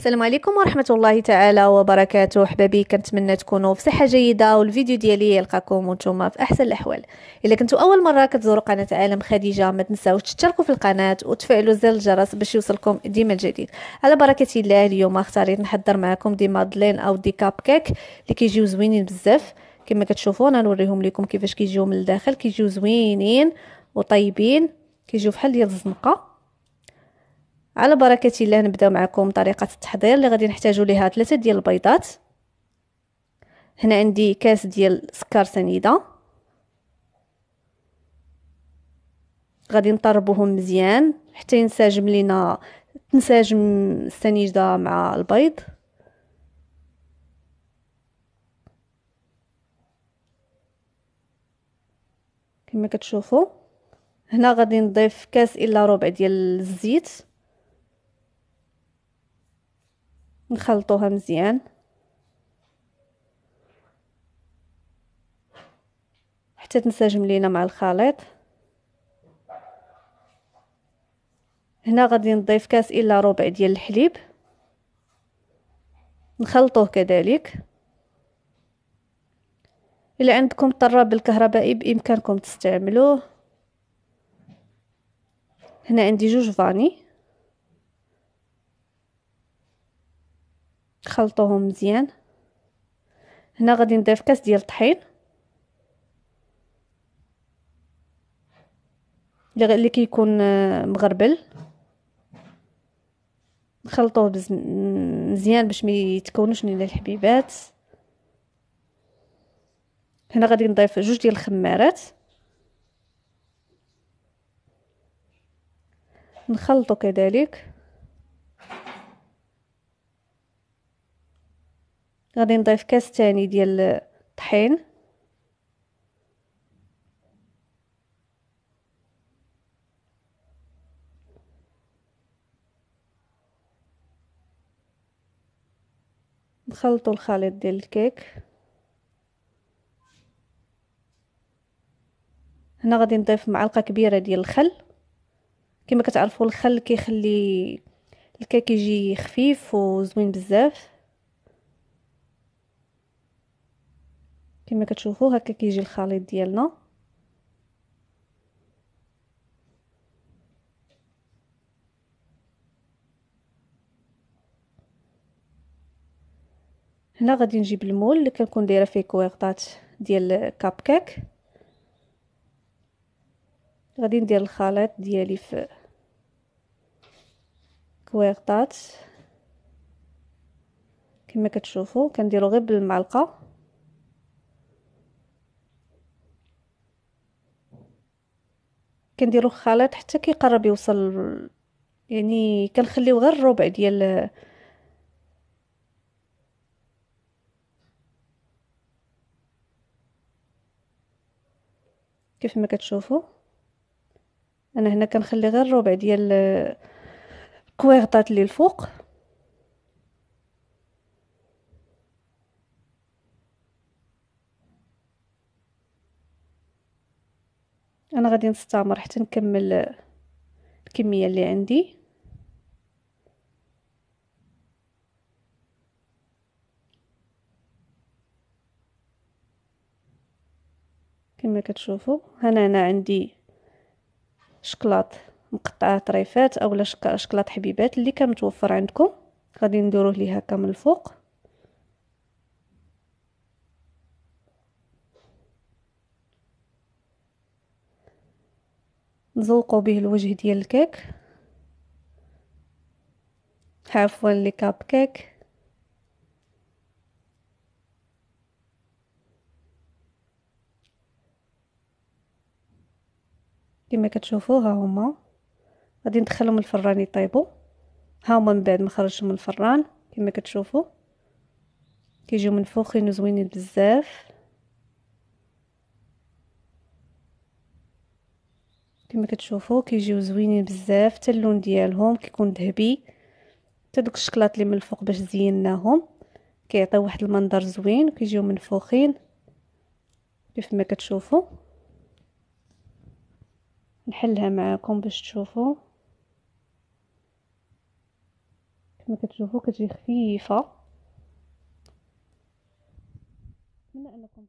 السلام عليكم ورحمة الله تعالى وبركاته. حبابي كنتمنى تكونوا في صحة جيدة والفيديو ديالي يلقاكم وأنتم في أحسن الأحوال. إلا كنتوا أول مرة كتزوروا قناة عالم خديجة ما تنساوش تشتركوا في القناة وتفعلوا زر الجرس باش يوصلكم ديما الجديد. على بركة الله اليوم اختاريت نحضر معكم des madeleines أو des cupcakes اللي كيجيو زوينين بزاف. كما كتشوفوا أنا نوريهم لكم كيفاش كيجيو من الداخل. كيجيو زوينين وطيبين كيجيو بحال ديال الزنقة. على بركة الله نبدأ معكم طريقة التحضير اللي غادي نحتاجوا ليها ثلاثة ديال البيضات. هنا عندي كاس ديال سكر سنيدة. غادي نطربوهم مزيان حتى ينسجم لينا تنسجم السنيدة مع البيض. كما كتشوفوا هنا غادي نضيف كاس إلا ربع ديال الزيت. نخلطوها مزيان. حتى تنسجم لينا مع الخليط. هنا غادي نضيف كاس إلا ربع ديال الحليب. نخلطوه كذلك. إلا عندكم طراب الكهربائي بإمكانكم تستعملوه. هنا عندي جوج فاني. خلطوهم مزيان. هنا غادي نضيف كاس ديال الطحين. اللي كيكون آه، مغربل. نخلطوه مزيان باش ما يتكونوش لينا الحبيبات. هنا غادي نضيف جوج ديال الخمارات. نخلطو كذلك. غادي نضيف كاس تاني ديال الطحين نخلطوا الخليط ديال الكيك. هنا غادي نضيف معلقة كبيرة ديال الخل. كما كتعرفوا الخل كيخلي الكيك يجي خفيف وزوين بزاف. كما كتشوفوا هكا كيجي الخليط ديالنا. هنا غادي نجيب المول اللي كنكون دايرة فيه كويغطات ديال كاب كيك غادي ندير الخليط ديالي في كويغطات. كما كتشوفوا كنديرو غير بالمعلقة. كنديرو الخليط حتى كيقرب يوصل يعني كنخليو غير الربع ديال كيف ما كتشوفوا أنا هنا كنخلي غير الربع ديال الكويغطات اللي الفوق. أنا غادي نستمر حتى نكمل الكمية اللي عندي. كما كتشوفوا هنا أنا عندي شكلاط مقطعة طريفات اولا شكلاط حبيبات اللي كان متوفر عندكم. غادي نديروه ليه هكا من الفوق. نزوقو به الوجه ديال الكيك. عفوا لي كاب كيك. كما كتشوفوا ها هما. غادي ندخلهم الفران يطيبوا. ها هما من بعد ما خرجتهم من الفران كما كتشوفوا. كيجيو منفوخين وزوينين بزاف. كما كتشوفوا كيجيو زوينين بزاف حتى اللون ديالهم كيكون ذهبي. حتى دوك الشكلاط اللي من الفوق باش زيناهم كيعطيو واحد المنظر زوين كيجيو منفوخين كيف ما كتشوفوا نحلها معكم باش تشوفوا كما كتشوفوا كتجي خفيفة. نتمنى أنكم